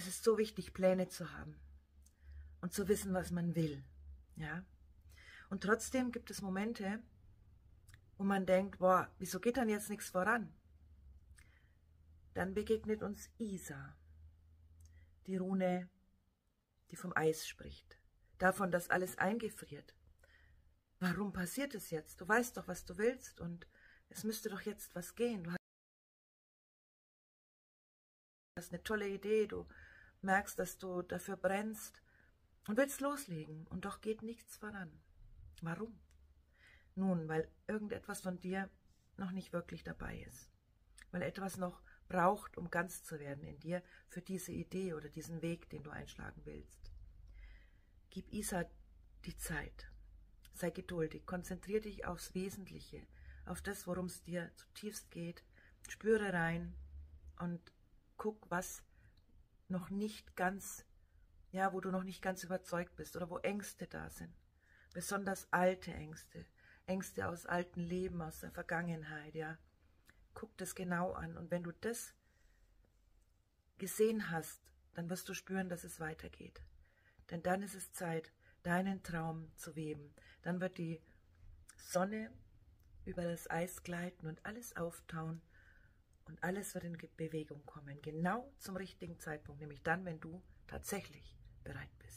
es ist so wichtig, Pläne zu haben und zu wissen, was man will. Ja? Und trotzdem gibt es Momente, wo man denkt, boah, wieso geht dann jetzt nichts voran? Dann begegnet uns Isa, die Rune, die vom Eis spricht, davon, dass alles eingefriert. Warum passiert es jetzt? Du weißt doch, was du willst und es müsste doch jetzt was gehen. Du hast eine tolle Idee, du merkst, dass du dafür brennst und willst loslegen und doch geht nichts voran. Warum? Nun, weil irgendetwas von dir noch nicht wirklich dabei ist, weil etwas noch braucht, um ganz zu werden in dir für diese Idee oder diesen Weg, den du einschlagen willst. Gib Isa die Zeit. Sei geduldig, konzentriere dich aufs Wesentliche, auf das, worum es dir zutiefst geht. Spüre rein und guck, was noch nicht ganz, ja, wo du noch nicht ganz überzeugt bist oder wo Ängste da sind. Besonders alte Ängste, Ängste aus alten Leben, aus der Vergangenheit, ja. Guck das genau an und wenn du das gesehen hast, dann wirst du spüren, dass es weitergeht. Denn dann ist es Zeit, deinen Traum zu weben. Dann wird die Sonne über das Eis gleiten und alles auftauen und alles wird in Bewegung kommen. Genau zum richtigen Zeitpunkt, nämlich dann, wenn du tatsächlich bereit bist.